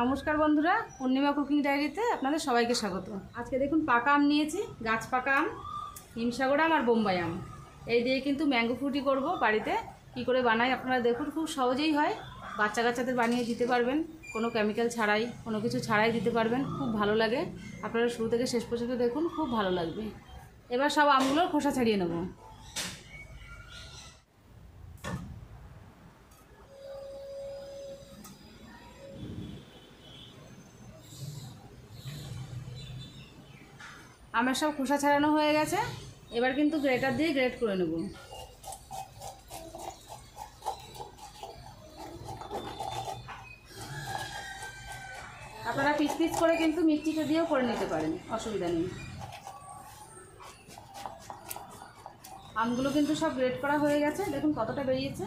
নমস্কার বন্ধুরা, পূর্ণিমা কুকিং ডায়েরিতে আপনাদের সবাইকে স্বাগত। আজকে দেখুন পাকা আম নিয়েছি, গাছ পাকা আম, হিমসাগর আম আর বোম্বাই আম। এই দিয়ে কিন্তু ম্যাঙ্গো ফ্রুটি করব বাড়িতে। কি করে বানাই আপনারা দেখুন, খুব সহজেই হয়। বাচ্চা কাচ্চাদের বানিয়ে দিতে পারবেন, কোনো কেমিক্যাল ছাড়াই, কোনো কিছু ছাড়াই দিতে পারবেন, খুব ভালো লাগে। আপনারা শুরু থেকে শেষ পর্যন্ত দেখুন, খুব ভালো লাগবে। এবার সব আমগুলোর খোসা ছাড়িয়ে নেব। আমার সব খোসা ছাড়ানো হয়ে গেছে। এবার কিন্তু গ্রেটার দিয়ে গ্রেট করে নেব। আপনারা পিস পিস করে কিন্তু মিষ্টিটা দিয়েও করে নিতে পারেন, অসুবিধা নেই। আমগুলো কিন্তু সব গ্রেট করা হয়ে গেছে, দেখুন কতটা বেরিয়েছে।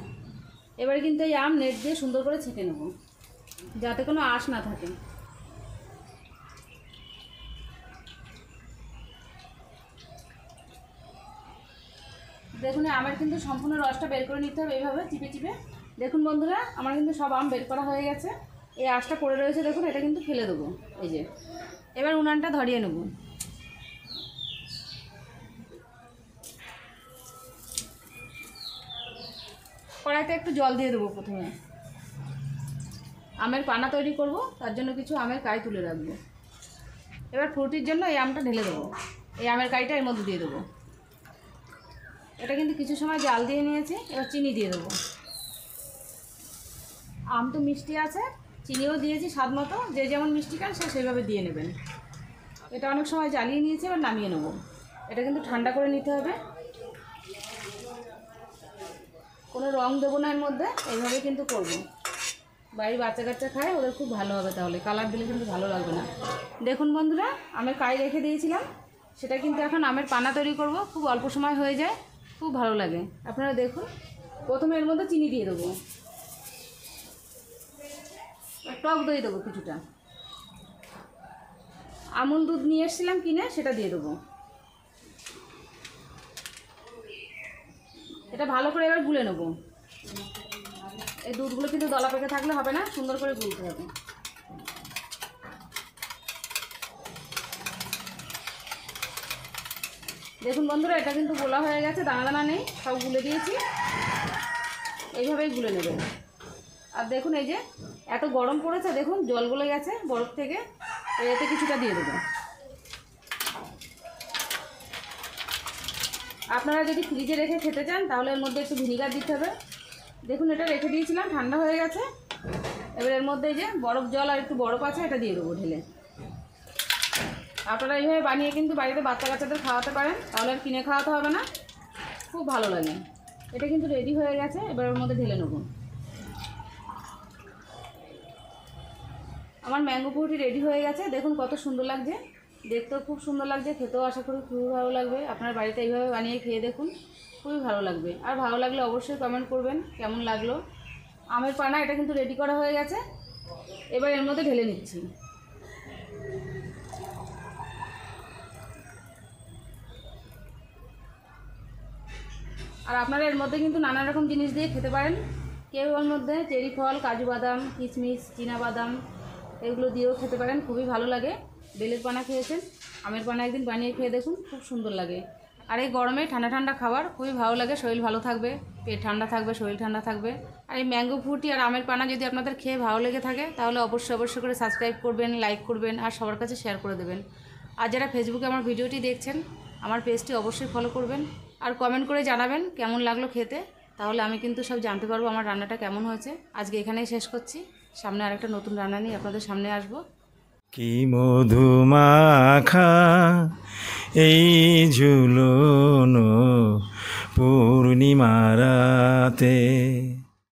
এবারে কিন্তু এই আম নেট দিয়ে সুন্দর করে ছেঁকে নেব, যাতে কোনো আঁশ না থাকে। দেখুন আমের কিন্তু সম্পূর্ণ রসটা বের করে নিতে হবে এইভাবে, চিপে চিপে। দেখুন বন্ধুরা, আমার কিন্তু সব আম বের করা হয়ে গেছে। এই আঁশটা পড়ে রয়েছে, দেখুন, এটা কিন্তু ফেলে দেবো, এই যে। এবার উনানটা ধরিয়ে নেব। কড়াইতে একটু জল দিয়ে দেবো প্রথমে। আমের পানা তৈরি করব, তার জন্য কিছু আমের কাই তুলে রাখব। এবার ফ্রুটির জন্য এই আমটা ঢেলে দেবো। এই আমের কাইটা এর মধ্যে দিয়ে দেবো। এটা কিন্তু কিছু সময় জাল দিয়ে নিয়েছি, এবার চিনি দিয়ে দেবো। আম তো মিষ্টি আছে, চিনিও দিয়েছি স্বাদ মতো, যে যেমন মিষ্টি খান সে সেইভাবে দিয়ে নেবেন। এটা অনেক সময় জ্বালিয়ে নিয়েছি, এবার নামিয়ে নেব। এটা কিন্তু ঠান্ডা করে নিতে হবে। কোনো রং দেবো না এর মধ্যে, এইভাবে কিন্তু করব। বাড়ির বাচ্চা কাচ্চা খায়, ওদের খুব ভালো হবে তাহলে, কালার দিলে কিন্তু ভালো লাগবে না। দেখুন বন্ধুরা, আমের কাই রেখে দিয়েছিলাম, সেটা কিন্তু এখন আমের পানা তৈরি করব, খুব অল্প সময় হয়ে যায়। খুব ভালো লাগে। আপনারা দেখুন, প্রথমে এর মধ্যে চিনি দিয়ে দেবো। টক দই দেবো কিছুটা। আমুল দুধ নিয়ে এসেছিলাম কিনে, সেটা দিয়ে দেবো। এটা ভালো করে এবার গুলে নেব। এই দুধগুলো কিন্তু দলা পেকে থাকলে হবে না, সুন্দর করে গুলতে হবে। দেখুন বন্ধুরা, এটা কিন্তু গোলা হয়ে গেছে দানা দানা নেই, সব গুলে দিয়েছি। এইভাবেই গুলে নেবেন। আর দেখুন এই যে, এত গরম পড়েছে, দেখুন, জল গলে গেছে বরফ থেকে এতে কিছুটা দিয়ে দেবো আপনারা যদি ফ্রিজে রেখে খেতে চান, তাহলে এর মধ্যে একটু ভিনিগার দিতে হবে। দেখুন, এটা রেখে দিয়েছিলাম, ঠান্ডা হয়ে গেছে। এবার এর মধ্যে যে, বরফ জল আর একটু বরফ আছে, এটা দিয়ে দেবো ঢেলে। আপনারা এইভাবে বানিয়ে কিন্তু বাড়িতে বাচ্চা কাচ্চাদের খাওয়াতে পারেন, তাহলে আর কিনে খাওয়াতে হবে না। খুব ভালো লাগে। এটা কিন্তু রেডি হয়ে গেছে, এবার ওর মধ্যে ঢেলে নেব। আমার ম্যাঙ্গো পুরোটি রেডি হয়ে গেছে। দেখুন কত সুন্দর লাগছে। দেখতেও খুব সুন্দর লাগছে, খেতেও আশা করি খুবই ভালো লাগবে। আপনার বাড়িতে এইভাবে বানিয়ে খেয়ে দেখুন, খুবই ভালো লাগবে। আর ভালো লাগলে অবশ্যই কমেন্ট করবেন, কেমন লাগল। আমের পানা এটা কিন্তু রেডি করা হয়ে গেছে। এবার এর মধ্যে ঢেলে নিচ্ছি। আর আপনারা এর মধ্যে কিন্তু নানা রকম জিনিস দিয়ে খেতে পারেন। কেউ ওর মধ্যে চেরি ফল, কাজু বাদাম কিশমিশ বাদাম এগুলো দিয়েও খেতে পারেন, খুবই ভালো লাগে। বেলের পানা খেয়েছেন, আমের পানা একদিন বানিয়ে খেয়ে দেখুন, খুব সুন্দর লাগে। আর এই গরমে ঠান্ডা ঠান্ডা খাবার খুবই ভালো লাগে, শরীর ভালো থাকবে, পেট ঠান্ডা থাকবে, শরীর ঠান্ডা থাকবে। আর এই ম্যাঙ্গো ফ্রুটি আর আমের পানা যদি আপনাদের খেয়ে ভালো লেগে থাকে, তাহলে অবশ্যই অবশ্যই করে সাবস্ক্রাইব করবেন, লাইক করবেন আর সবার কাছে শেয়ার করে দেবেন। আর যারা ফেসবুকে আমার ভিডিওটি দেখছেন, আমার পেজটি অবশ্যই ফলো করবেন। আর কমেন্ট করে জানাবেন কেমন লাগল খেতে। তাহলে আমি কিন্তু সব জানতে পারব আমার রান্নাটা কেমন হয়েছে। আজকে এখানেই শেষ করছি। সামনে আরেকটা নতুন রান্না নিয়ে আপনাদের সামনে আসব। কি মধুমাখা এই ঝুলনো পূর্ণিমারাতে